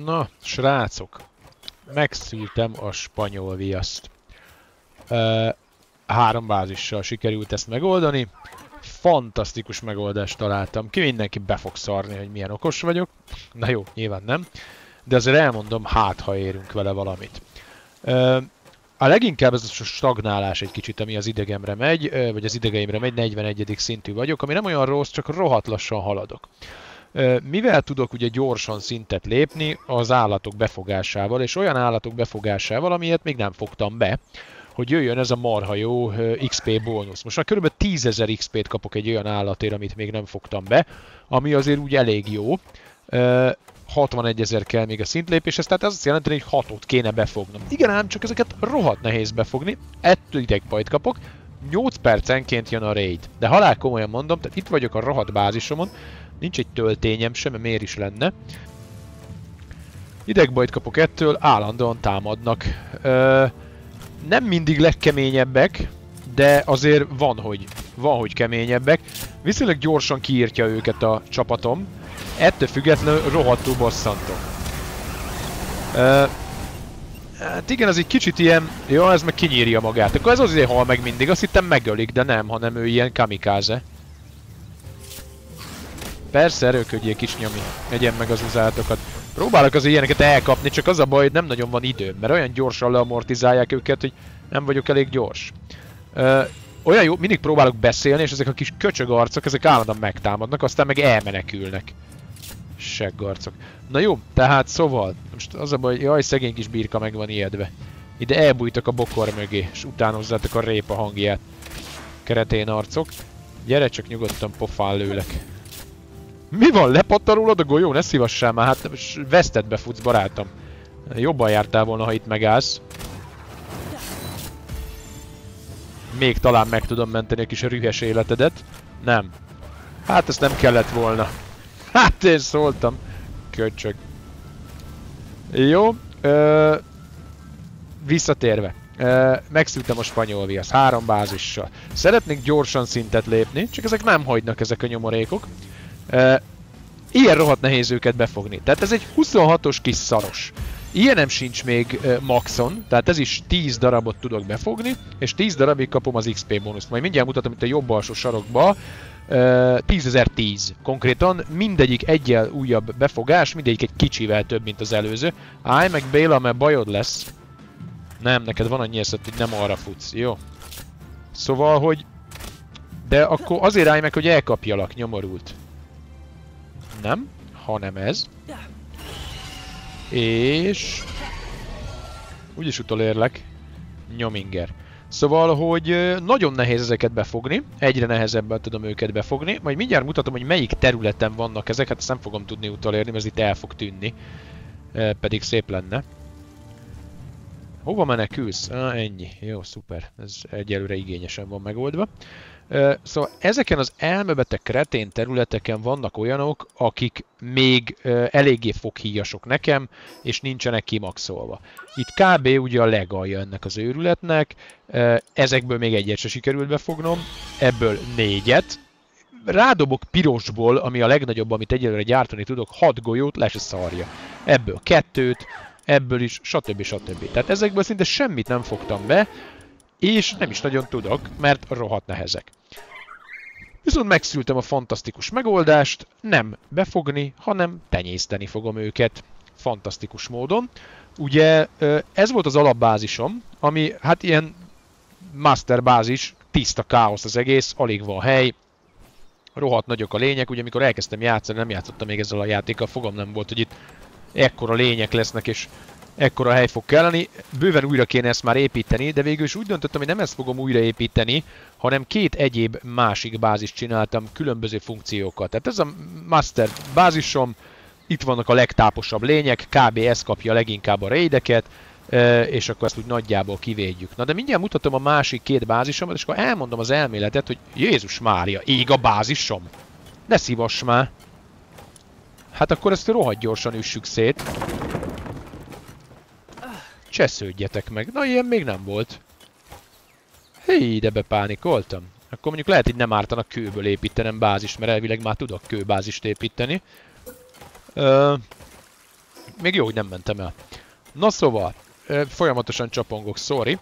Na, srácok, megszültem a spanyol viaszt. Uh, három bázissal sikerült ezt megoldani. Fantasztikus megoldást találtam ki, mindenki be fog szarni, hogy milyen okos vagyok. Na jó, nyilván nem. De azért elmondom, hát ha érünk vele valamit. Uh, a leginkább ez a stagnálás egy kicsit, ami az idegemre megy, vagy az idegeimre megy, 41. szintű vagyok, ami nem olyan rossz, csak rohadt lassan haladok. Mivel tudok ugye gyorsan szintet lépni az állatok befogásával, és olyan állatok befogásával, amilyet még nem fogtam be, hogy jöjjön ez a marha jó XP bónusz. Most már kb. 10.000 XP-t kapok egy olyan állatért, amit még nem fogtam be, ami azért úgy elég jó. 61 ezer kell még a szintlépéshez, tehát ez azt jelenti, hogy 6-ot kéne befognom. Igen ám, csak ezeket rohadt nehéz befogni, ettől idegbajt kapok, 8 percenként jön a raid. De halál komolyan mondom, tehát itt vagyok a rohadt bázisomon, nincs egy töltényem sem, mert miért is lenne. Idegbajt kapok ettől, állandóan támadnak. Ö, nem mindig legkeményebbek, de azért van, hogy, van, hogy keményebbek. Viszonylag gyorsan kiírtja őket a csapatom, ettől függetlenül rohadtul bosszantó. Uh, hát igen, az egy kicsit ilyen... Jó, ez meg kinyírja magát. Akkor ez azért hal meg mindig. Azt hittem megölik, de nem, hanem ő ilyen kamikáze. Persze, erőködjék kis nyomi. Egyen meg az uzátokat. Próbálok az ilyeneket elkapni, csak az a baj, hogy nem nagyon van időm, mert olyan gyorsan leamortizálják őket, hogy nem vagyok elég gyors. Uh, olyan jó, mindig próbálok beszélni, és ezek a kis köcsög arcok, ezek állandóan megtámadnak, aztán meg elmenekülnek seggarcok. Na jó, tehát szóval, most az a baj, jaj, szegény kis birka meg van ijedve. Ide elbújtak a bokor mögé, és utánozzátok a répa hangját. Keretén arcok. Gyere csak nyugodtan pofán lőlek. Mi van? Lepattarulod a golyó? Ne szívassál már, hát vesztedbe futsz, barátom. Jobban jártál volna, ha itt megállsz. Még talán meg tudom menteni a kis rühes életedet. Nem. Hát ezt nem kellett volna. Hát én szóltam. Köcsög. Jó. Ö, visszatérve. Ö, megszültem a spanyol viasz. Három bázissal. Szeretnék gyorsan szintet lépni, csak ezek nem hagynak ezek a nyomorékok. Ö, ilyen rohadt nehéz őket befogni. Tehát ez egy 26-os kis szaros. Ilyenem sincs még uh, maxon, tehát ez is 10 darabot tudok befogni, és 10 darabig kapom az XP bónuszt. Majd mindjárt mutatom itt a jobb alsó sarokba, 10.010. Konkrétan mindegyik egyel újabb befogás, mindegyik egy kicsivel több, mint az előző. Állj meg Béla, mert bajod lesz. Nem, neked van annyi eszed, hogy nem arra futsz, jó? Szóval, hogy... De akkor azért állj meg, hogy elkapjalak, nyomorult. Nem, hanem ez. És... Úgyis utolérlek. Nyominger. Szóval, hogy nagyon nehéz ezeket befogni, egyre nehezebben tudom őket befogni, majd mindjárt mutatom, hogy melyik területen vannak ezek, hát ezt nem fogom tudni utolérni, mert ez itt el fog tűnni, pedig szép lenne. Hova menekülsz? Ah, ennyi. Jó, szuper. Ez egyelőre igényesen van megoldva. Szóval ezeken az elmebeteg kretén területeken vannak olyanok, akik még eléggé foghíjasok nekem, és nincsenek kimaxolva. Itt kb. ugye a legalja ennek az őrületnek, ezekből még egyet se sikerült befognom, ebből négyet, rádobok pirosból, ami a legnagyobb, amit egyelőre gyártani tudok, 6 golyót, lesz szarja. Ebből kettőt, ebből is, stb. stb. Tehát ezekből szinte semmit nem fogtam be, és nem is nagyon tudok, mert rohadt nehezek. Viszont megszültem a fantasztikus megoldást, nem befogni, hanem tenyészteni fogom őket fantasztikus módon. Ugye ez volt az alapbázisom, ami hát ilyen master bázis, tiszta káosz az egész, alig van hely, rohadt nagyok a lények, ugye amikor elkezdtem játszani, nem játszottam még ezzel a játékkal, fogom nem volt, hogy itt ekkora lények lesznek, és ekkora hely fog kelleni. Bőven újra kéne ezt már építeni, de végül is úgy döntöttem, hogy nem ezt fogom újraépíteni, hanem két egyéb másik bázis csináltam különböző funkciókat. Tehát ez a master bázisom, itt vannak a legtáposabb lények, kb. ez kapja leginkább a raideket, és akkor ezt úgy nagyjából kivédjük. Na de mindjárt mutatom a másik két bázisomat, és akkor elmondom az elméletet, hogy Jézus Mária, ég a bázisom! Ne szívass már! Hát akkor ezt rohadt gyorsan üssük szét. Csesződjetek meg. Na, ilyen még nem volt. Hé, de bepánikoltam. Akkor mondjuk lehet, hogy nem ártanak kőből építenem bázist, mert elvileg már tudok kőbázist építeni. Ö, még jó, hogy nem mentem el. Na szóval, folyamatosan csapongok, sorry.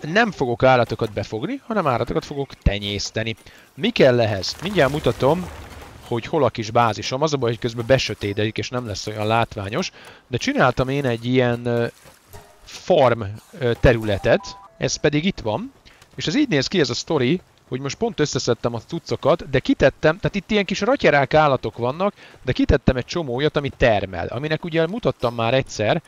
Nem fogok állatokat befogni, hanem állatokat fogok tenyészteni. Mi kell ehhez? Mindjárt mutatom, hogy hol a kis bázisom. Az a baj, hogy közben besötétedik, és nem lesz olyan látványos. De csináltam én egy ilyen farm területet, ez pedig itt van. És ez így néz ki ez a story, hogy most pont összeszedtem a cuccokat, de kitettem, tehát itt ilyen kis ratyerák állatok vannak, de kitettem egy csomó olyat, ami termel, aminek ugye mutattam már egyszer,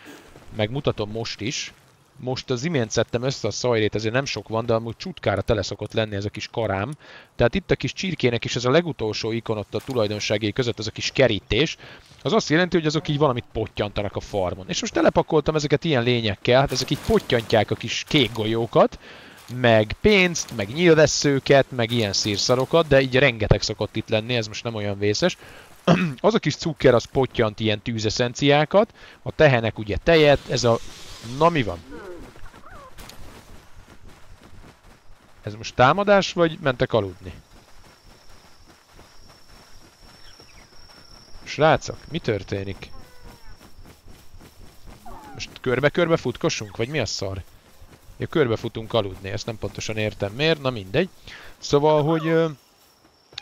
meg mutatom most is, most az imént szedtem össze a szajrét, ezért nem sok van, de amúgy csutkára tele szokott lenni ez a kis karám. Tehát itt a kis csirkének is ez a legutolsó ikon ott a tulajdonságé között, ez a kis kerítés, az azt jelenti, hogy azok így valamit pottyantanak a farmon. És most telepakoltam ezeket ilyen lényekkel, hát ezek így pottyantják a kis kék golyókat, meg pénzt, meg nyilvesszőket, meg ilyen szírszarokat, de így rengeteg szokott itt lenni, ez most nem olyan vészes. az a kis cukker, az pottyant ilyen tűzeszenciákat, a tehenek ugye tejet, ez a... Na mi van? Ez most támadás, vagy mentek aludni? Srácok, mi történik? Most körbe-körbe futkossunk, vagy mi a szar? Ja, körbe futunk aludni, ezt nem pontosan értem miért, na mindegy. Szóval, hogy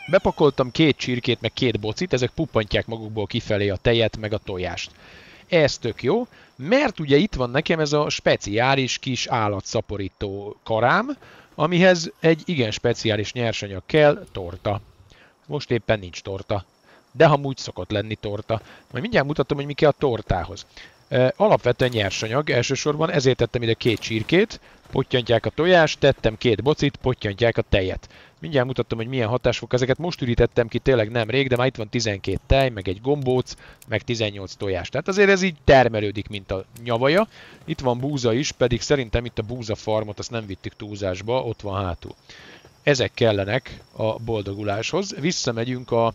bepakoltam két csirkét, meg két bocit, ezek puppantják magukból kifelé a tejet, meg a tojást. Ez tök jó, mert ugye itt van nekem ez a speciális kis állatszaporító karám, amihez egy igen speciális nyersanyag kell, torta. Most éppen nincs torta, de ha úgy szokott lenni torta. Majd mindjárt mutatom, hogy mi kell a tortához. Alapvetően nyersanyag, elsősorban ezért tettem ide két csirkét, pottyantják a tojást, tettem két bocit, pottyantják a tejet. Mindjárt mutattam, hogy milyen hatás fog. Ezeket most ürítettem ki tényleg nem rég, de már itt van 12 tej, meg egy gombóc, meg 18 tojás. Tehát azért ez így termelődik, mint a nyavaja. Itt van búza is, pedig szerintem itt a búza farmot azt nem vittük túlzásba, ott van hátul. Ezek kellenek a boldoguláshoz. Visszamegyünk a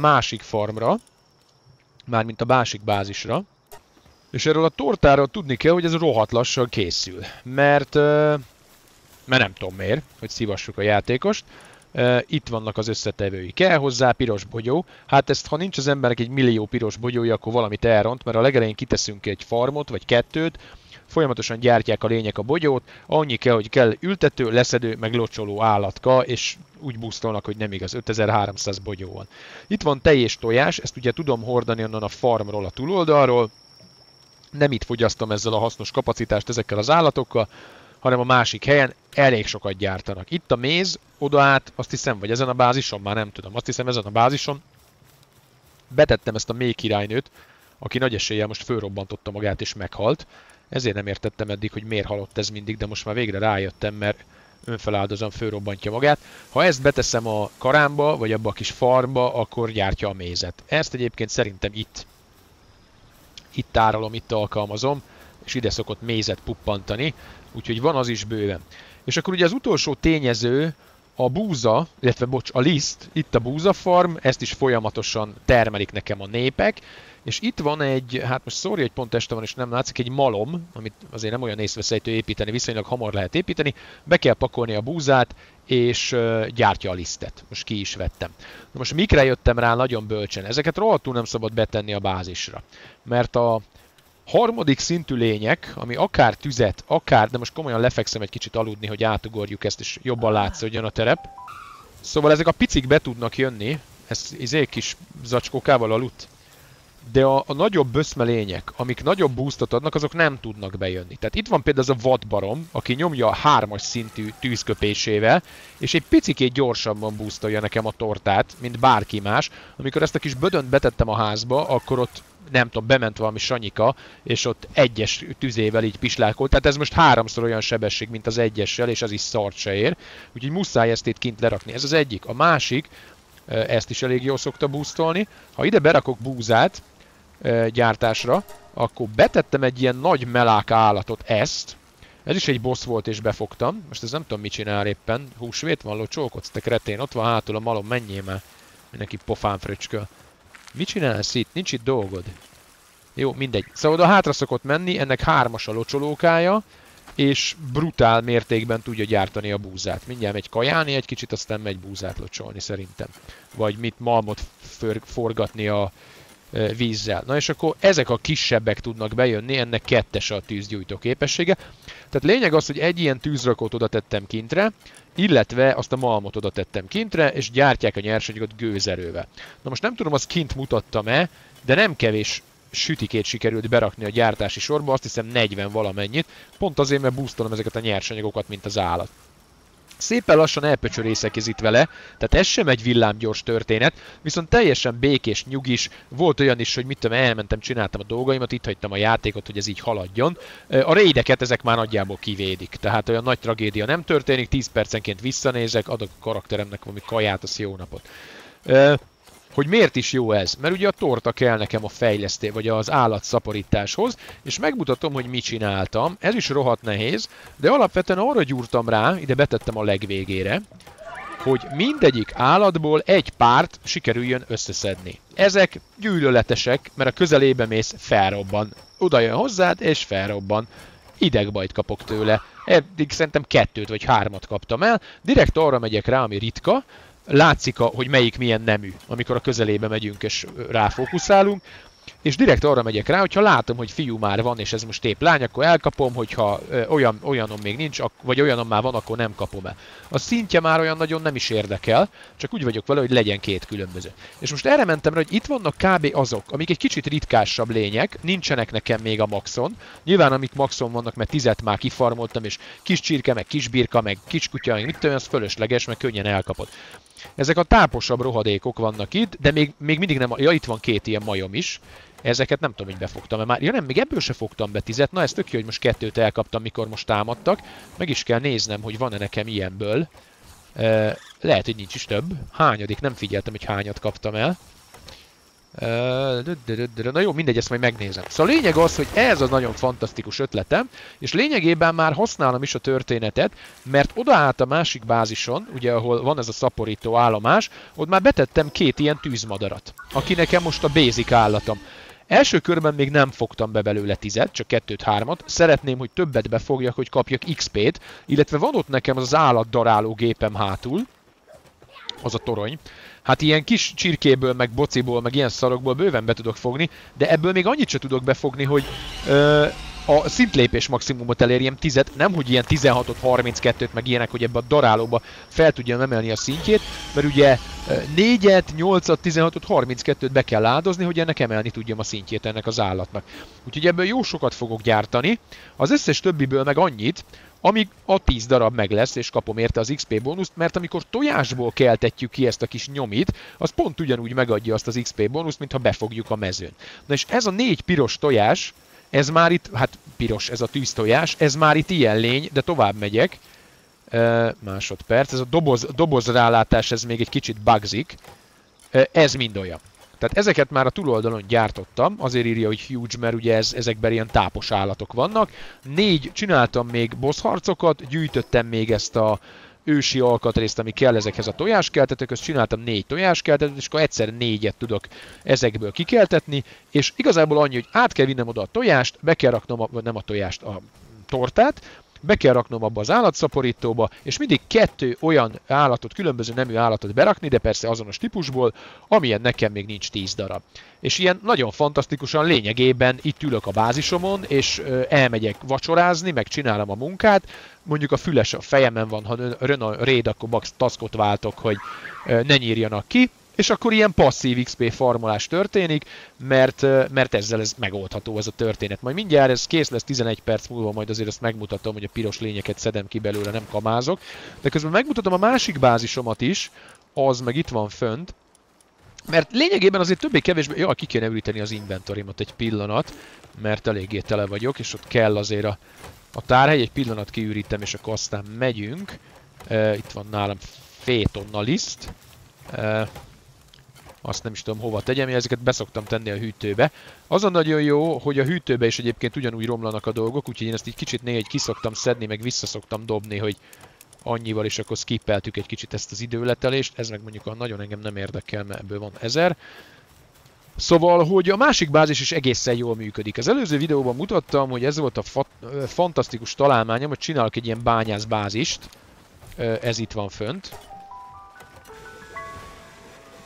másik farmra, mármint a másik bázisra, és erről a tortáról tudni kell, hogy ez rohadt lassan készül. Mert, mert nem tudom miért, hogy szívassuk a játékost. Itt vannak az összetevői. Kell hozzá piros bogyó. Hát ezt, ha nincs az embernek egy millió piros bogyója, akkor valamit elront, mert a legelején kiteszünk egy farmot, vagy kettőt, folyamatosan gyártják a lények a bogyót, annyi kell, hogy kell ültető, leszedő, meg locsoló állatka, és úgy busztolnak, hogy nem igaz, 5300 bogyó van. Itt van tej és tojás, ezt ugye tudom hordani onnan a farmról, a túloldalról, nem itt fogyasztom ezzel a hasznos kapacitást ezekkel az állatokkal, hanem a másik helyen elég sokat gyártanak. Itt a méz, oda át, azt hiszem, vagy ezen a bázison, már nem tudom, azt hiszem ezen a bázison betettem ezt a mély királynőt, aki nagy eséllyel most fölrobbantotta magát és meghalt. Ezért nem értettem eddig, hogy miért halott ez mindig, de most már végre rájöttem, mert önfeláldozan fölrobbantja magát. Ha ezt beteszem a karámba, vagy abba a kis farmba, akkor gyártja a mézet. Ezt egyébként szerintem itt itt tárolom, itt alkalmazom, és ide szokott mézet puppantani, úgyhogy van az is bőven. És akkor ugye az utolsó tényező a búza, illetve bocs, a liszt, itt a búza farm, ezt is folyamatosan termelik nekem a népek, és itt van egy, hát most sorry, hogy pont este van és nem látszik, egy malom, amit azért nem olyan észveszejtő építeni, viszonylag hamar lehet építeni, be kell pakolni a búzát, és gyártja a lisztet. Most ki is vettem. Na most mikre jöttem rá nagyon bölcsen? Ezeket rohadtul nem szabad betenni a bázisra. Mert a harmadik szintű lények, ami akár tüzet, akár, de most komolyan lefekszem egy kicsit aludni, hogy átugorjuk ezt, és jobban látszódjon a terep. Szóval ezek a picik be tudnak jönni, ez izé kis zacskókával aludt de a, a nagyobb böszmelények, amik nagyobb boostot adnak, azok nem tudnak bejönni. Tehát itt van például az a vadbarom, aki nyomja a hármas szintű tűzköpésével, és egy picikét gyorsabban boostolja nekem a tortát, mint bárki más. Amikor ezt a kis bödönt betettem a házba, akkor ott nem tudom, bement valami sanyika, és ott egyes tüzével így pislálkolt. Tehát ez most háromszor olyan sebesség, mint az egyessel, és az is szart se ér. Úgyhogy muszáj ezt itt kint lerakni. Ez az egyik. A másik, ezt is elég jól szokta boostolni. Ha ide berakok búzát, gyártásra, akkor betettem egy ilyen nagy melák állatot, ezt, ez is egy boss volt és befogtam. Most ez nem tudom mit csinál éppen. Húsvét van, locsókodsz, te kretén. Ott van hátul a malom, menjél már. Mindenki pofán fröcsköl. Mit csinálsz itt? Nincs itt dolgod. Jó, mindegy. Szóval oda hátra szokott menni, ennek hármas a locsolókája, és brutál mértékben tudja gyártani a búzát. Mindjárt megy kajálni egy kicsit, aztán megy búzát locsolni szerintem. Vagy mit malmot forgatni a vízzel. Na és akkor ezek a kisebbek tudnak bejönni, ennek kettes a tűzgyújtó képessége. Tehát lényeg az, hogy egy ilyen tűzrakót oda tettem kintre, illetve azt a malmot oda tettem kintre, és gyártják a nyersanyagot gőzerővel. Na most nem tudom, azt kint mutattam-e, de nem kevés sütikét sikerült berakni a gyártási sorba, azt hiszem 40 valamennyit, pont azért, mert boostolom ezeket a nyersanyagokat, mint az állat szépen lassan itt vele, tehát ez sem egy villámgyors történet, viszont teljesen békés, nyugis, volt olyan is, hogy mit tudom, elmentem, csináltam a dolgaimat, itt hagytam a játékot, hogy ez így haladjon. A raideket ezek már nagyjából kivédik, tehát olyan nagy tragédia nem történik, 10 percenként visszanézek, adok a karakteremnek valami kaját, az jó napot hogy miért is jó ez. Mert ugye a torta kell nekem a fejleszté, vagy az állatszaporításhoz, és megmutatom, hogy mit csináltam. Ez is rohadt nehéz, de alapvetően arra gyúrtam rá, ide betettem a legvégére, hogy mindegyik állatból egy párt sikerüljön összeszedni. Ezek gyűlöletesek, mert a közelébe mész, felrobban. Oda jön hozzád, és felrobban. Idegbajt kapok tőle. Eddig szerintem kettőt vagy hármat kaptam el. Direkt arra megyek rá, ami ritka, látszik, a, hogy melyik milyen nemű, amikor a közelébe megyünk és ráfókuszálunk, és direkt arra megyek rá, hogyha látom, hogy fiú már van, és ez most épp lány, akkor elkapom, hogyha ö, olyan, olyanom még nincs, vagy olyanom már van, akkor nem kapom el. A szintje már olyan nagyon nem is érdekel, csak úgy vagyok vele, hogy legyen két különböző. És most erre mentem rá, hogy itt vannak kb. azok, amik egy kicsit ritkásabb lények, nincsenek nekem még a maxon. Nyilván amik maxon vannak, mert tizet már kifarmoltam, és kis csirke, meg kis birka, meg kis kutya, meg mit tudom, az fölösleges, meg könnyen elkapod. Ezek a táposabb rohadékok vannak itt, de még, még mindig nem... Ja, itt van két ilyen majom is. Ezeket nem tudom, hogy befogtam -e már. Ja nem, még ebből se fogtam be tizet. Na ez tök jó, hogy most kettőt elkaptam, mikor most támadtak. Meg is kell néznem, hogy van-e nekem ilyenből. Uh, lehet, hogy nincs is több. Hányadik? Nem figyeltem, hogy hányat kaptam el. Na jó, mindegy, ezt majd megnézem. Szóval a lényeg az, hogy ez az nagyon fantasztikus ötletem, és lényegében már használom is a történetet, mert odaállt a másik bázison, ugye ahol van ez a szaporító állomás, ott már betettem két ilyen tűzmadarat, aki nekem most a basic állatom. Első körben még nem fogtam be belőle tizet, csak kettőt, hármat. Szeretném, hogy többet befogjak, hogy kapjak XP-t, illetve van ott nekem az állatdaráló gépem hátul, az a torony, Hát ilyen kis csirkéből, meg bociból, meg ilyen szarokból bőven be tudok fogni, de ebből még annyit sem tudok befogni, hogy ö, a szintlépés maximumot elérjem 10 nem hogy ilyen 16-ot, 32-t, meg ilyenek, hogy ebbe a darálóba fel tudjam emelni a szintjét, mert ugye 4-et, 8-at, 16-ot, 32-t be kell áldozni, hogy ennek emelni tudjam a szintjét ennek az állatnak. Úgyhogy ebből jó sokat fogok gyártani, az összes többiből meg annyit, amíg a 10 darab meg lesz, és kapom érte az XP bónuszt, mert amikor tojásból keltetjük ki ezt a kis nyomit, az pont ugyanúgy megadja azt az XP bónuszt, mintha befogjuk a mezőn. Na és ez a négy piros tojás, ez már itt, hát piros ez a tűztojás, ez már itt ilyen lény, de tovább megyek. E, másodperc, ez a doboz, dobozrálátás, ez még egy kicsit bugzik. E, ez mind olyan. Tehát ezeket már a túloldalon gyártottam, azért írja, hogy huge, mert ugye ez, ezekben ilyen tápos állatok vannak. Négy, csináltam még boss harcokat, gyűjtöttem még ezt a ősi alkatrészt, ami kell ezekhez a tojáskeltetőkhöz, csináltam négy tojáskeltetőt, és akkor egyszer négyet tudok ezekből kikeltetni, és igazából annyi, hogy át kell vinnem oda a tojást, be kell raknom, a, nem a tojást, a tortát, be kell raknom abba az állatszaporítóba, és mindig kettő olyan állatot, különböző nemű állatot berakni, de persze azonos típusból, amilyen nekem még nincs 10 darab. És ilyen nagyon fantasztikusan lényegében itt ülök a bázisomon, és elmegyek vacsorázni, meg csinálom a munkát, mondjuk a füles a fejemen van, ha rön a réd, akkor max. taskot váltok, hogy ne nyírjanak ki, és akkor ilyen passzív XP farmolás történik, mert, mert ezzel ez megoldható ez a történet. Majd mindjárt ez kész lesz 11 perc múlva, majd azért ezt megmutatom, hogy a piros lényeket szedem ki belőle, nem kamázok. De közben megmutatom a másik bázisomat is, az meg itt van fönt, mert lényegében azért többé-kevésbé, jó, ki kéne üríteni az inventorimat egy pillanat, mert eléggé tele vagyok, és ott kell azért a, a tárhely, egy pillanat kiürítem, és akkor aztán megyünk. Uh, itt van nálam fétonna liszt. Uh, azt nem is tudom hova tegyem, én ezeket beszoktam tenni a hűtőbe. Az a nagyon jó, hogy a hűtőbe is egyébként ugyanúgy romlanak a dolgok, úgyhogy én ezt így kicsit néha egy kiszoktam szedni, meg visszaszoktam dobni, hogy annyival is akkor skippeltük egy kicsit ezt az időletelést, ez meg mondjuk a nagyon engem nem érdekel, mert ebből van ezer. Szóval, hogy a másik bázis is egészen jól működik. Az előző videóban mutattam, hogy ez volt a fa fantasztikus találmányom, hogy csinálok egy ilyen bányász bázist. Ez itt van fönt.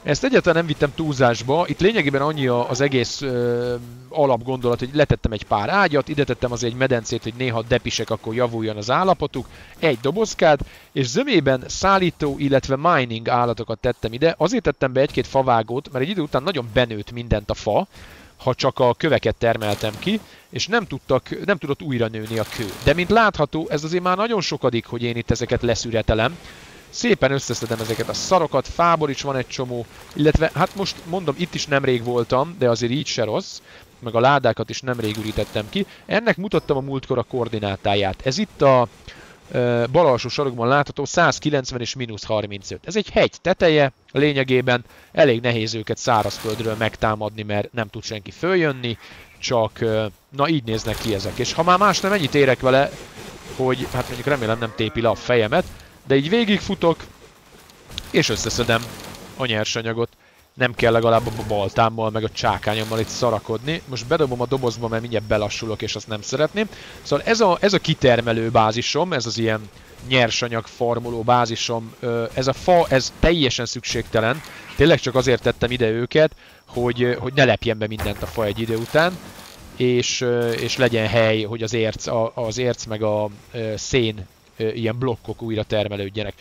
Ezt egyáltalán nem vittem túlzásba, itt lényegében annyi az egész ö, alapgondolat, hogy letettem egy pár ágyat, ide tettem az egy medencét, hogy néha depisek, akkor javuljon az állapotuk, egy dobozkát, és zömében szállító, illetve mining állatokat tettem ide. Azért tettem be egy-két favágót, mert egy idő után nagyon benőtt mindent a fa, ha csak a köveket termeltem ki, és nem, tudtak, nem tudott újra nőni a kő. De mint látható, ez azért már nagyon sokadik, hogy én itt ezeket leszüretelem. Szépen összeszedem ezeket a szarokat, fából is van egy csomó, illetve hát most mondom, itt is nemrég voltam, de azért így se rossz, meg a ládákat is nemrég ürítettem ki. Ennek mutattam a múltkor a koordinátáját. Ez itt a e, bal alsó sarokban látható 190 és mínusz 35. Ez egy hegy teteje, lényegében elég nehéz őket szárazföldről megtámadni, mert nem tud senki följönni, csak na így néznek ki ezek. És ha már más nem ennyit érek vele, hogy hát mondjuk remélem nem tépi le a fejemet, de így végigfutok, és összeszedem a nyersanyagot. Nem kell legalább a baltámmal, meg a csákányommal itt szarakodni. Most bedobom a dobozba, mert mindjárt belassulok, és azt nem szeretném. Szóval ez a, ez a kitermelő bázisom, ez az ilyen nyersanyag formuló bázisom, ez a fa, ez teljesen szükségtelen. Tényleg csak azért tettem ide őket, hogy, hogy ne lepjen be mindent a fa egy idő után, és, és legyen hely, hogy az érc, az érc meg a szén ilyen blokkok újra termelődjenek.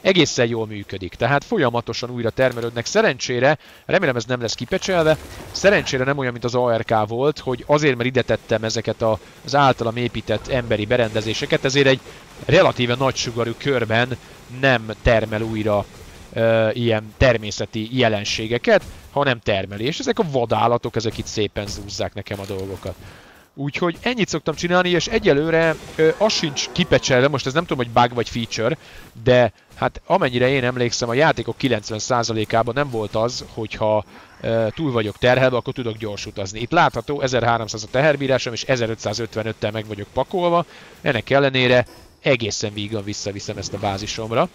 Egészen jól működik, tehát folyamatosan újra termelődnek. Szerencsére, remélem ez nem lesz kipecselve, szerencsére nem olyan, mint az ARK volt, hogy azért, mert ide tettem ezeket az általam épített emberi berendezéseket, ezért egy relatíve nagy sugarú körben nem termel újra uh, ilyen természeti jelenségeket, hanem termeli. És ezek a vadállatok, ezek itt szépen zúzzák nekem a dolgokat. Úgyhogy ennyit szoktam csinálni, és egyelőre ö, az sincs kipecselve, most ez nem tudom, hogy bug vagy feature, de hát amennyire én emlékszem, a játékok 90%-ában nem volt az, hogyha ö, túl vagyok terhelve, akkor tudok gyors utazni. Itt látható 1300 a teherbírásom, és 1555-tel meg vagyok pakolva, ennek ellenére egészen vígan visszaviszem ezt a bázisomra.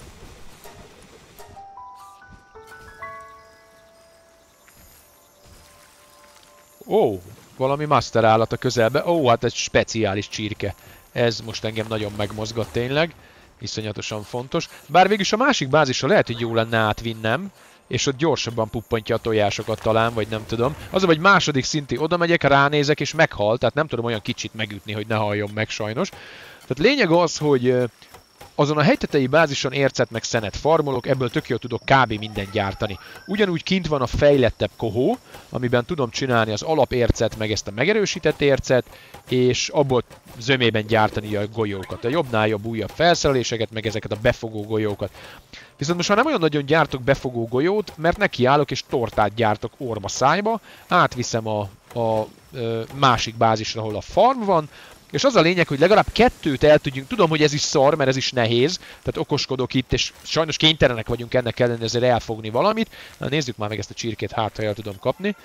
Ó, valami master állat a közelbe. Ó, hát egy speciális csirke. Ez most engem nagyon megmozgat tényleg. Iszonyatosan fontos. Bár végülis a másik bázisra lehet, hogy jó lenne átvinnem, és ott gyorsabban puppantja a tojásokat talán, vagy nem tudom. Az, hogy második szinti oda megyek, ránézek, és meghal, tehát nem tudom olyan kicsit megütni, hogy ne halljon meg sajnos. Tehát lényeg az, hogy azon a hegytetei bázison ércet meg szenet farmolok, ebből tök jól tudok kb. mindent gyártani. Ugyanúgy kint van a fejlettebb kohó, amiben tudom csinálni az alapércet, meg ezt a megerősített ércet, és abból zömében gyártani a golyókat. A jobbnál jobb újabb felszereléseket, meg ezeket a befogó golyókat. Viszont most már nem olyan nagyon gyártok befogó golyót, mert nekiállok és tortát gyártok orma szájba, átviszem a, a, a másik bázisra, ahol a farm van, és az a lényeg, hogy legalább kettőt el tudjunk. Tudom, hogy ez is szar, mert ez is nehéz, tehát okoskodok itt, és sajnos kénytelenek vagyunk ennek ellenére ezért elfogni valamit. Na nézzük már meg ezt a csirkét, hát ha el tudom kapni.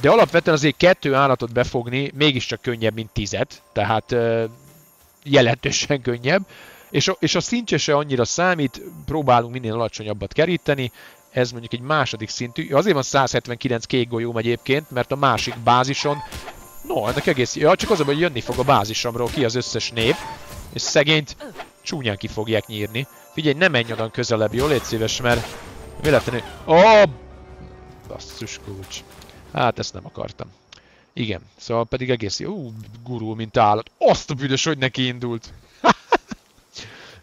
De alapvetően azért kettő állatot befogni mégiscsak könnyebb, mint tizet, tehát uh, jelentősen könnyebb. És a, és a szintje se annyira számít, próbálunk minél alacsonyabbat keríteni, ez mondjuk egy második szintű, azért van 179 kék golyóm egyébként, mert a másik bázison No, ennek egész... Ja, csak az, hogy jönni fog a bázisomról ki az összes nép, és szegényt csúnyán ki fogják nyírni. Figyelj, ne menj odan közelebb, jó? Légy szíves, mert véletlenül... Oh! Basszus kulcs. Hát ezt nem akartam. Igen, szóval pedig egész jó, gurul, mint állat. Azt a büdös, hogy neki indult.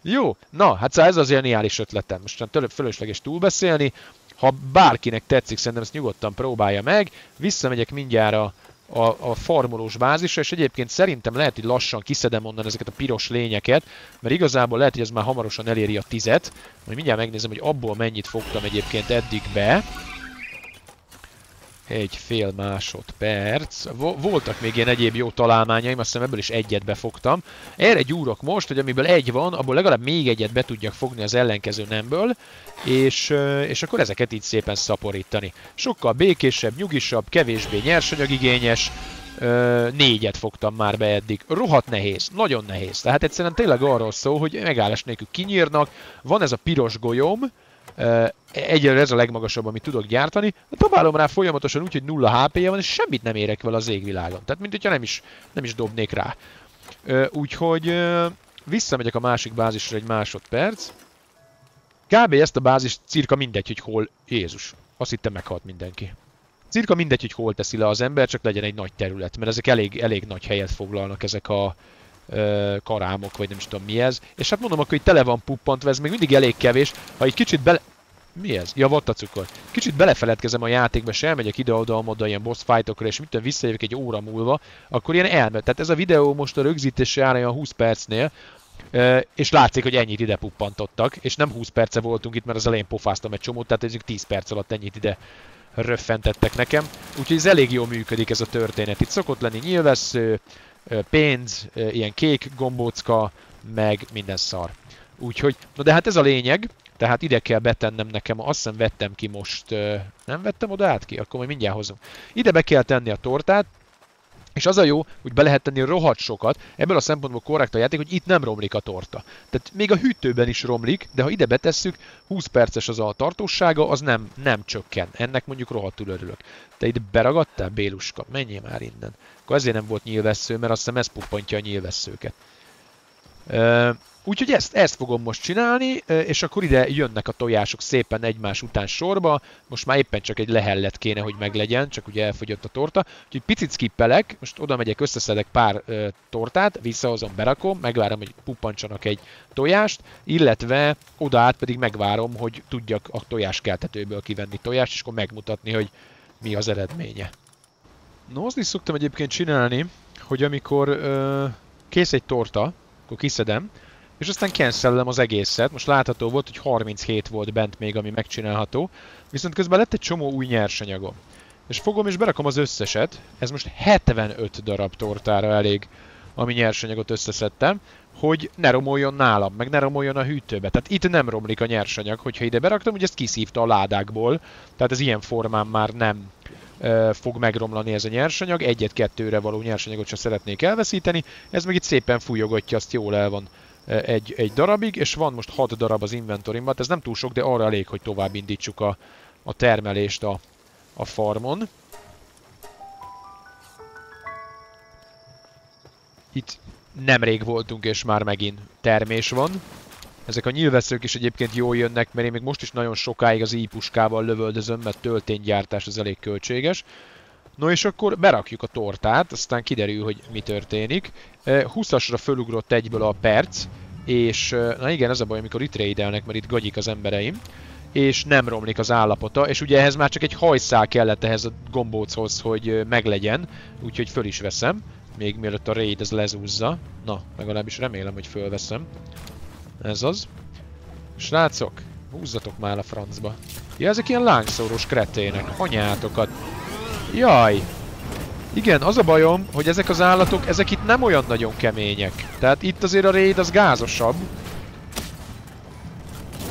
jó, na, hát szóval ez az zseniális ötletem. Most tőle fölösleges túlbeszélni. Ha bárkinek tetszik, szerintem ezt nyugodtan próbálja meg. Visszamegyek mindjárt a a, a formulós bázisra, és egyébként szerintem lehet, hogy lassan kiszedem onnan ezeket a piros lényeket, mert igazából lehet, hogy ez már hamarosan eléri a tizet. Majd mindjárt megnézem, hogy abból mennyit fogtam egyébként eddig be egy fél másodperc. Voltak még ilyen egyéb jó találmányaim, azt hiszem ebből is egyet befogtam. Erre gyúrok most, hogy amiből egy van, abból legalább még egyet be tudjak fogni az ellenkező nemből, és, és akkor ezeket így szépen szaporítani. Sokkal békésebb, nyugisabb, kevésbé nyersanyagigényes, négyet fogtam már be eddig. Rohadt nehéz, nagyon nehéz. Tehát egyszerűen tényleg arról szól, hogy megállás nélkül kinyírnak, van ez a piros golyom, Egyelőre ez a legmagasabb, amit tudok gyártani. Próbálom rá folyamatosan úgy, hogy nulla HP-ja van, és semmit nem érek vele az égvilágon. Tehát, mint hogyha nem is, nem is dobnék rá. Úgyhogy visszamegyek a másik bázisra egy másodperc. Kb. ezt a bázis cirka mindegy, hogy hol... Jézus. Azt hittem meghalt mindenki. Cirka mindegy, hogy hol teszi le az ember, csak legyen egy nagy terület, mert ezek elég, elég nagy helyet foglalnak ezek a karámok, vagy nem is tudom mi ez. És hát mondom, akkor itt tele van puppantva, ez még mindig elég kevés. Ha egy kicsit bele... Mi ez? Ja, cukor. Kicsit belefeledkezem a játékba, és elmegyek ide-oda, oda ilyen boss fightokra, és mit visszajövök egy óra múlva, akkor ilyen elmegy. Tehát ez a videó most a rögzítése áll olyan 20 percnél, és látszik, hogy ennyit ide puppantottak, és nem 20 perce voltunk itt, mert az elején pofáztam egy csomót, tehát ezek 10 perc alatt ennyit ide röffentettek nekem. Úgyhogy ez elég jól működik ez a történet. Itt szokott lenni nyilvessző, pénz, ilyen kék gombócka, meg minden szar. Úgyhogy, na de hát ez a lényeg, tehát ide kell betennem nekem, azt hiszem vettem ki most, nem vettem oda át ki, akkor majd mindjárt hozom. Ide be kell tenni a tortát, és az a jó, hogy be lehet tenni rohadt sokat, ebből a szempontból korrekt a játék, hogy itt nem romlik a torta. Tehát még a hűtőben is romlik, de ha ide betesszük, 20 perces az a tartósága, az nem, nem csökken. Ennek mondjuk rohadtul örülök. Te ide beragadtál, Béluska? Menjél már innen. Akkor ezért nem volt nyílvessző, mert azt hiszem ez puppantja a nyílvesszőket. Úgyhogy ezt, ezt fogom most csinálni, és akkor ide jönnek a tojások szépen egymás után sorba. Most már éppen csak egy lehellet kéne, hogy meglegyen, csak ugye elfogyott a torta. Úgyhogy picit skippelek, most oda megyek, összeszedek pár uh, tortát, visszahozom, berakom, megvárom, hogy puppantsanak egy tojást, illetve oda át pedig megvárom, hogy tudjak a tojáskeltetőből kivenni tojást, és akkor megmutatni, hogy mi az eredménye. No, azt is szoktam egyébként csinálni, hogy amikor uh, kész egy torta, akkor kiszedem, és aztán cancellem az egészet. Most látható volt, hogy 37 volt bent még, ami megcsinálható. Viszont közben lett egy csomó új nyersanyagom. És fogom és berakom az összeset. Ez most 75 darab tortára elég, ami nyersanyagot összeszedtem, hogy ne romoljon nálam, meg ne romoljon a hűtőbe. Tehát itt nem romlik a nyersanyag, hogyha ide beraktam, ugye ezt kiszívta a ládákból. Tehát ez ilyen formán már nem fog megromlani ez a nyersanyag. Egyet-kettőre való nyersanyagot sem szeretnék elveszíteni. Ez meg itt szépen fújogatja, azt jól el van egy, egy darabig, és van most 6 darab az inventorimban, ez nem túl sok, de arra elég, hogy tovább indítsuk a, a termelést a, a farmon. Itt nemrég voltunk, és már megint termés van. Ezek a nyilvesszők is egyébként jól jönnek, mert én még most is nagyon sokáig az ípuskával lövöldözöm, mert tölténygyártás az elég költséges. No és akkor berakjuk a tortát, aztán kiderül, hogy mi történik. 20-asra fölugrott egyből a perc, és na igen, ez a baj, amikor itt raidelnek, mert itt gagyik az embereim, és nem romlik az állapota, és ugye ehhez már csak egy hajszál kellett ehhez a gombóchoz, hogy meglegyen, úgyhogy föl is veszem, még mielőtt a raid ez lezúzza. Na, legalábbis remélem, hogy fölveszem. Ez az. Srácok, húzzatok már a francba. Ja, ezek ilyen lángszórós kretének, anyátokat. Jaj! Igen, az a bajom, hogy ezek az állatok, ezek itt nem olyan nagyon kemények. Tehát itt azért a raid az gázosabb.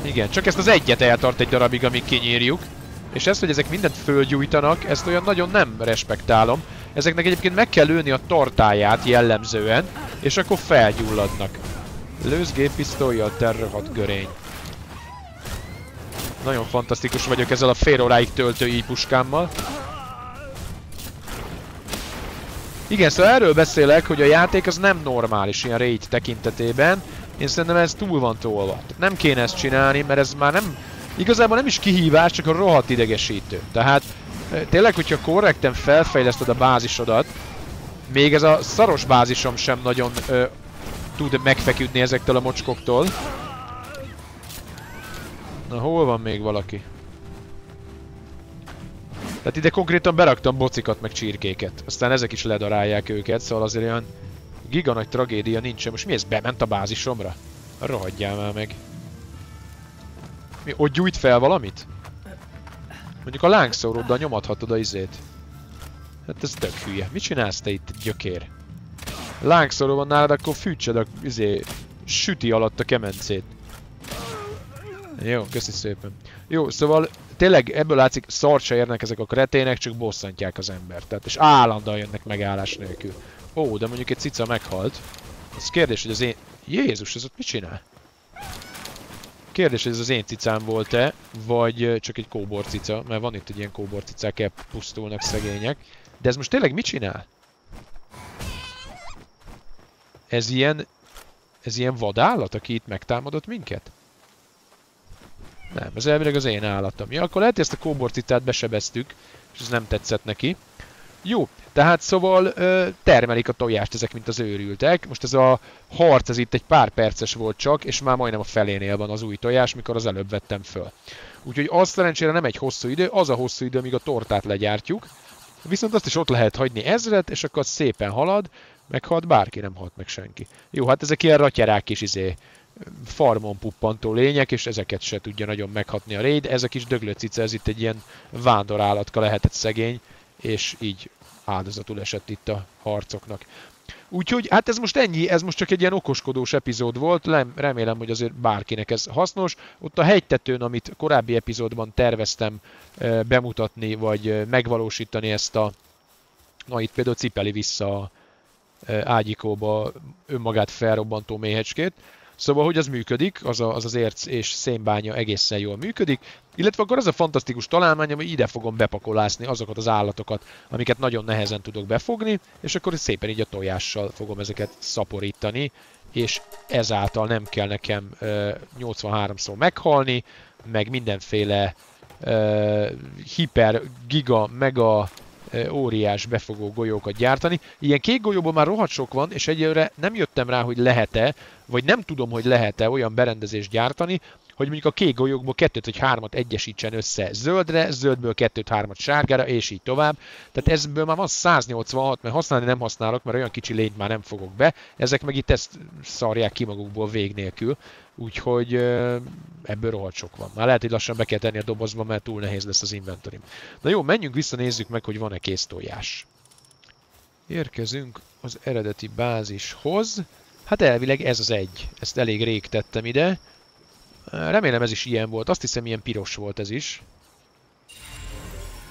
Igen, csak ezt az egyet eltart egy darabig, amíg kinyírjuk. És ezt, hogy ezek mindent fölgyújtanak, ezt olyan nagyon nem respektálom. Ezeknek egyébként meg kell lőni a tortáját jellemzően, és akkor felgyulladnak. Lősz géppisztolyjal, terrohat görény. Nagyon fantasztikus vagyok ezzel a fél óráig töltő puskámmal. Igen, szóval erről beszélek, hogy a játék az nem normális ilyen raid tekintetében. Én szerintem ez túl van tolva. Nem kéne ezt csinálni, mert ez már nem... Igazából nem is kihívás, csak a rohadt idegesítő. Tehát tényleg, hogyha korrekten felfejleszted a bázisodat, még ez a szaros bázisom sem nagyon ö, tud megfeküdni ezektől a mocskoktól. Na, hol van még valaki? Tehát ide konkrétan beraktam bocikat meg csirkéket. Aztán ezek is ledarálják őket, szóval azért olyan giga nagy tragédia nincsen. Most mi ez? Bement a bázisomra? Rohadjál már meg. Mi, ott gyújt fel valamit? Mondjuk a lángszóróddal nyomadhatod a izét. Hát ez tök hülye. Mit csinálsz te itt, gyökér? Lángszóró van nálad, akkor fűtsed a izé, süti alatt a kemencét. Jó, köszi szépen. Jó, szóval tényleg ebből látszik, szart se érnek ezek a kretének, csak bosszantják az embert. Tehát, és állandóan jönnek megállás nélkül. Ó, de mondjuk egy cica meghalt. Ez kérdés, hogy az én... Jézus, ez ott mit csinál? Kérdés, hogy ez az én cicám volt-e, vagy csak egy kóbor cica, mert van itt egy ilyen kóbor cicák, pusztulnak szegények. De ez most tényleg mit csinál? Ez ilyen... Ez ilyen vadállat, aki itt megtámadott minket? Nem, ez elvileg az én állatom. Ja, akkor lehet, hogy ezt a kóborcitát besebeztük, és ez nem tetszett neki. Jó, tehát szóval ö, termelik a tojást ezek, mint az őrültek. Most ez a harc, ez itt egy pár perces volt csak, és már majdnem a felénél van az új tojás, mikor az előbb vettem föl. Úgyhogy az szerencsére nem egy hosszú idő, az a hosszú idő, amíg a tortát legyártjuk. Viszont azt is ott lehet hagyni ezret, és akkor szépen halad, meghalt bárki, nem halt meg senki. Jó, hát ezek ilyen ratyerák is izé farmon puppantó lények, és ezeket se tudja nagyon meghatni a raid. Ezek is döglőcice, ez itt egy ilyen vándorállatka lehetett szegény, és így áldozatul esett itt a harcoknak. Úgyhogy hát ez most ennyi, ez most csak egy ilyen okoskodós epizód volt, remélem, hogy azért bárkinek ez hasznos. Ott a hegytetőn, amit korábbi epizódban terveztem bemutatni, vagy megvalósítani ezt a, na itt például cipeli vissza a ágyikóba önmagát felrobbantó méhecskét, Szóval, hogy az működik, az, a, az az érc és szénbánya egészen jól működik, illetve akkor az a fantasztikus találmány, hogy ide fogom bepakolászni azokat az állatokat, amiket nagyon nehezen tudok befogni, és akkor szépen így a tojással fogom ezeket szaporítani, és ezáltal nem kell nekem uh, 83-szor meghalni, meg mindenféle uh, hiper, giga, mega óriás befogó golyókat gyártani. Ilyen kék golyóból már rohadt sok van, és egyelőre nem jöttem rá, hogy lehet-e, vagy nem tudom, hogy lehet-e olyan berendezést gyártani, hogy mondjuk a kék golyókból kettőt vagy hármat egyesítsen össze zöldre, zöldből kettőt, hármat sárgára, és így tovább. Tehát ebből már van 186, mert használni nem használok, mert olyan kicsi lényt már nem fogok be. Ezek meg itt ezt szarják ki magukból vég nélkül. Úgyhogy ebből rohadt sok van. Már lehet, hogy lassan be kell tenni a dobozba, mert túl nehéz lesz az inventorim. Na jó, menjünk vissza, nézzük meg, hogy van-e kész tojás. Érkezünk az eredeti bázishoz. Hát elvileg ez az egy. Ezt elég rég tettem ide. Remélem ez is ilyen volt. Azt hiszem ilyen piros volt ez is.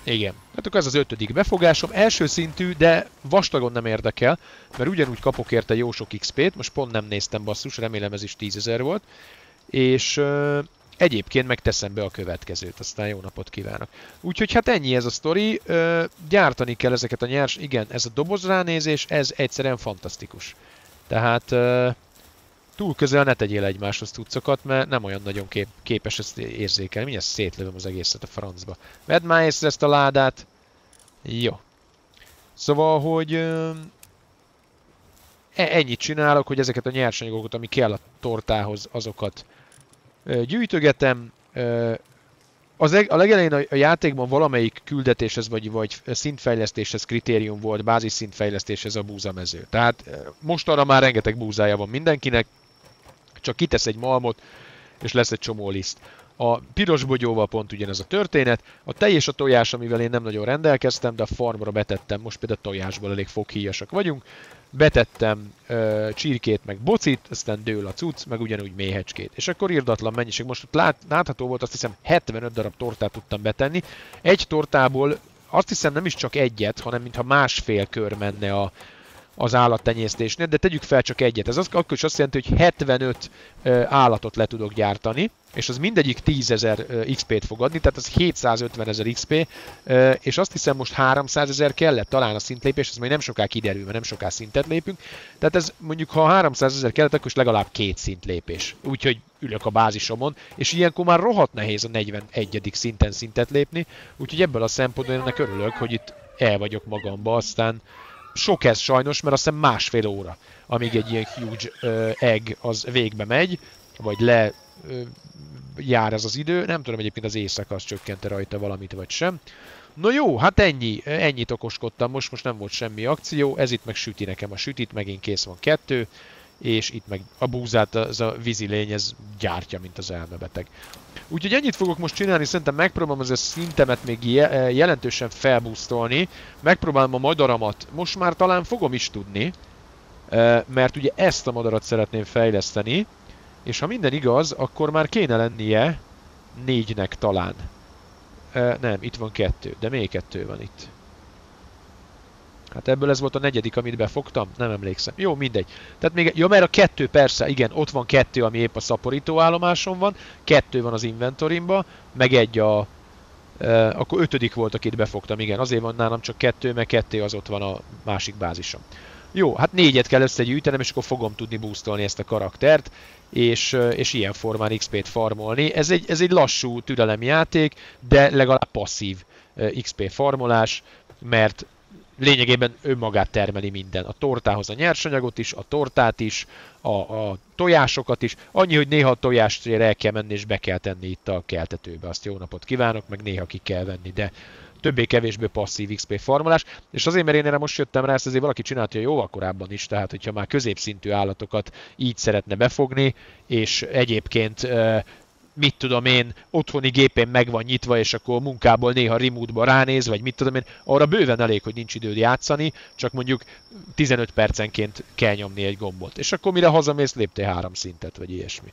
Igen. Hát akkor ez az ötödik befogásom. Első szintű, de vastagon nem érdekel, mert ugyanúgy kapok érte jó sok XP-t. Most pont nem néztem basszus, remélem ez is 10.000 volt. És uh, egyébként megteszem be a következőt, aztán jó napot kívánok. Úgyhogy hát ennyi ez a sztori. Uh, gyártani kell ezeket a nyers... Igen, ez a dobozránézés, ez egyszerűen fantasztikus. Tehát... Uh, túl közel ne tegyél egymáshoz cuccokat, mert nem olyan nagyon kép, képes ezt érzékelni. Mindjárt szétlövöm az egészet a francba. Vedd már észre ezt a ládát. Jó. Szóval, hogy e, ennyit csinálok, hogy ezeket a nyersanyagokat, ami kell a tortához, azokat gyűjtögetem. Az a legelején a játékban valamelyik küldetéshez vagy, vagy szintfejlesztéshez kritérium volt, bázis szintfejlesztéshez a búzamező. Tehát most arra már rengeteg búzája van mindenkinek, csak kitesz egy malmot, és lesz egy csomó liszt. A piros bogyóval pont ugyanez a történet. A tej és a tojás, amivel én nem nagyon rendelkeztem, de a farmra betettem, most például a tojásból elég foghíjasak vagyunk. Betettem ö, csirkét, meg bocit, aztán dől a cucc, meg ugyanúgy méhecskét. És akkor írdatlan mennyiség. Most ott lát, látható volt, azt hiszem 75 darab tortát tudtam betenni. Egy tortából azt hiszem nem is csak egyet, hanem mintha másfél kör menne a, az állattenyésztésnél, de tegyük fel csak egyet. Ez az, akkor is azt jelenti, hogy 75 állatot le tudok gyártani, és az mindegyik 10 ezer XP-t fog adni, tehát az 750 ezer XP, és azt hiszem most 300 ezer kellett talán a szintlépés, ez majd nem soká kiderül, mert nem soká szintet lépünk. Tehát ez mondjuk, ha 300 ezer kellett, akkor is legalább két szintlépés. Úgyhogy ülök a bázisomon, és ilyenkor már rohadt nehéz a 41. szinten szintet lépni, úgyhogy ebből a szempontból ennek örülök, hogy itt el vagyok magamba, aztán sok ez sajnos, mert azt hiszem másfél óra, amíg egy ilyen huge uh, egg az végbe megy, vagy le uh, jár ez az idő. Nem tudom egyébként az éjszaka az csökkente rajta valamit, vagy sem. No jó, hát ennyi, ennyit okoskodtam most, most nem volt semmi akció, ez itt meg süti nekem a sütit, megint kész van kettő, és itt meg a búzát, az a vízilény, ez gyártja, mint az elmebeteg. Úgyhogy ennyit fogok most csinálni, szerintem megpróbálom az a szintemet még eh, jelentősen felbúztolni. Megpróbálom a madaramat, most már talán fogom is tudni, eh, mert ugye ezt a madarat szeretném fejleszteni, és ha minden igaz, akkor már kéne lennie négynek talán. Eh, nem, itt van kettő, de még kettő van itt. Hát ebből ez volt a negyedik, amit befogtam? Nem emlékszem. Jó, mindegy. Tehát még, jó, mert a kettő persze, igen, ott van kettő, ami épp a szaporító állomáson van, kettő van az inventorimba, meg egy a... E, akkor ötödik volt, akit befogtam, igen, azért van nálam csak kettő, meg kettő az ott van a másik bázison. jó, hát négyet kell összegyűjtenem, és akkor fogom tudni boostolni ezt a karaktert, és, és ilyen formán XP-t farmolni. Ez egy, ez egy lassú türelemjáték, de legalább passzív XP farmolás, mert lényegében önmagát termeli minden. A tortához a nyersanyagot is, a tortát is, a, a tojásokat is. Annyi, hogy néha a tojást el kell menni és be kell tenni itt a keltetőbe. Azt jó napot kívánok, meg néha ki kell venni, de többé-kevésbé passzív XP formulás, és azért, mert én erre most jöttem rá, ezt azért valaki csinálta jóval korábban is, tehát hogyha már középszintű állatokat így szeretne befogni, és egyébként mit tudom én, otthoni gépén meg van nyitva, és akkor munkából néha remote-ba ránéz, vagy mit tudom én, arra bőven elég, hogy nincs időd játszani, csak mondjuk 15 percenként kell nyomni egy gombot. És akkor mire hazamész, léptél három szintet, vagy ilyesmi.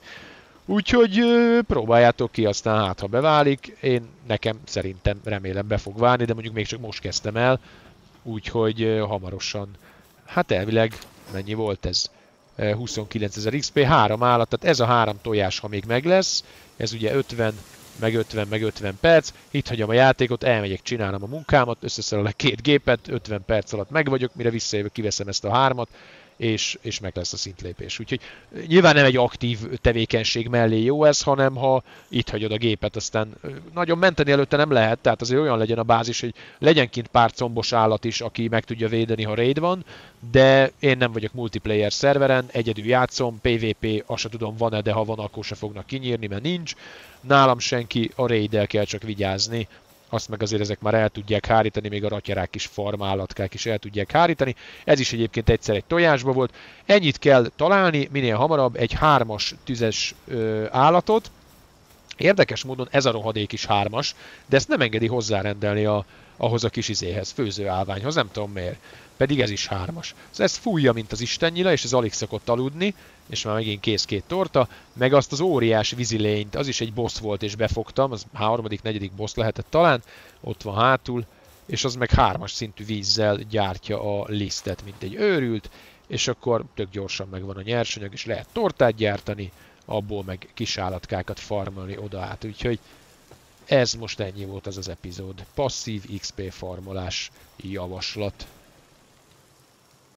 Úgyhogy próbáljátok ki, aztán hát ha beválik, én nekem szerintem remélem be fog válni, de mondjuk még csak most kezdtem el, úgyhogy hamarosan, hát elvileg mennyi volt ez? 29 ezer XP, három állat, tehát ez a három tojás, ha még meg lesz, ez ugye 50, meg 50, meg 50 perc, itt hagyom a játékot, elmegyek, csinálom a munkámat, összeszerelek két gépet, 50 perc alatt meg vagyok, mire visszajövök, kiveszem ezt a hármat, és, és meg lesz a szintlépés. Úgyhogy nyilván nem egy aktív tevékenység mellé jó ez, hanem ha itt hagyod a gépet, aztán nagyon menteni előtte nem lehet, tehát azért olyan legyen a bázis, hogy legyen kint pár combos állat is, aki meg tudja védeni, ha raid van, de én nem vagyok multiplayer szerveren, egyedül játszom, PvP, azt se tudom van-e, de ha van, akkor se fognak kinyírni, mert nincs. Nálam senki, a raid kell csak vigyázni, azt meg azért ezek már el tudják hárítani, még a ratyarák is farmállatkák is el tudják hárítani. Ez is egyébként egyszer egy tojásba volt. Ennyit kell találni, minél hamarabb egy hármas tüzes ö, állatot. Érdekes módon ez a rohadék is hármas, de ezt nem engedi hozzárendelni a, ahhoz a kis izéhez, főzőállványhoz, nem tudom miért. Pedig ez is hármas. Szóval ez fújja, mint az istennyila, és ez alig szokott aludni, és már megint kész két torta, meg azt az óriás vízilényt, az is egy boss volt, és befogtam, az harmadik, negyedik boss lehetett talán, ott van hátul, és az meg hármas szintű vízzel gyártja a lisztet, mint egy őrült, és akkor tök gyorsan megvan a nyersanyag, és lehet tortát gyártani, abból meg kis állatkákat farmolni oda át, úgyhogy ez most ennyi volt az az epizód. Passzív XP farmolás javaslat.